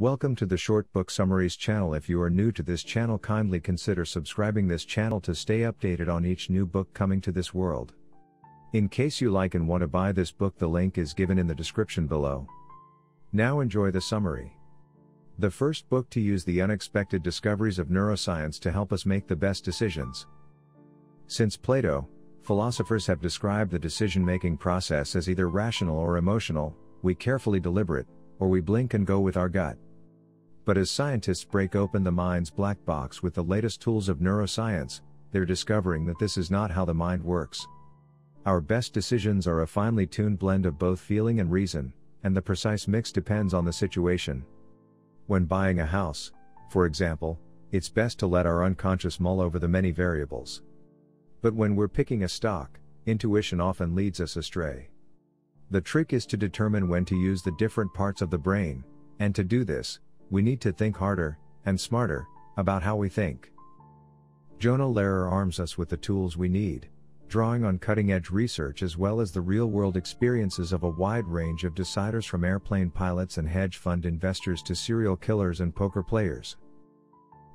Welcome to the Short Book Summaries channel. If you are new to this channel, kindly consider subscribing this channel to stay updated on each new book coming to this world. In case you like and want to buy this book, the link is given in the description below. Now enjoy the summary. The first book to use the unexpected discoveries of neuroscience to help us make the best decisions. Since Plato, philosophers have described the decision making process as either rational or emotional, we carefully deliberate, or we blink and go with our gut. But as scientists break open the mind's black box with the latest tools of neuroscience, they're discovering that this is not how the mind works. Our best decisions are a finely tuned blend of both feeling and reason, and the precise mix depends on the situation. When buying a house, for example, it's best to let our unconscious mull over the many variables. But when we're picking a stock, intuition often leads us astray. The trick is to determine when to use the different parts of the brain, and to do this, we need to think harder, and smarter, about how we think. Jonah Lehrer arms us with the tools we need, drawing on cutting edge research as well as the real world experiences of a wide range of deciders from airplane pilots and hedge fund investors to serial killers and poker players.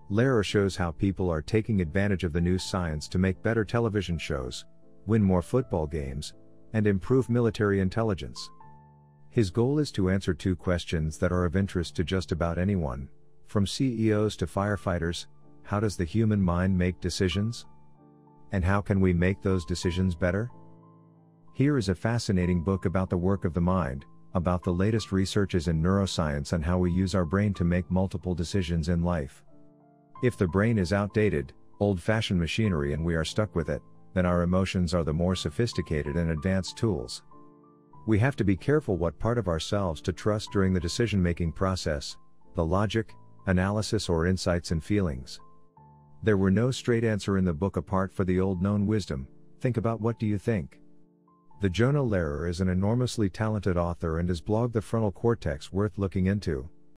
Lehrer shows how people are taking advantage of the new science to make better television shows, win more football games, and improve military intelligence. His goal is to answer two questions that are of interest to just about anyone, from CEOs to firefighters how does the human mind make decisions? And how can we make those decisions better? Here is a fascinating book about the work of the mind, about the latest researches in neuroscience and how we use our brain to make multiple decisions in life. If the brain is outdated, old fashioned machinery and we are stuck with it, then our emotions are the more sophisticated and advanced tools. We have to be careful what part of ourselves to trust during the decision making process the logic, analysis, or insights and feelings. There were no straight answer in the book apart for the old known wisdom think about what do you think. The Jonah Lehrer is an enormously talented author and his blog The Frontal Cortex worth looking into.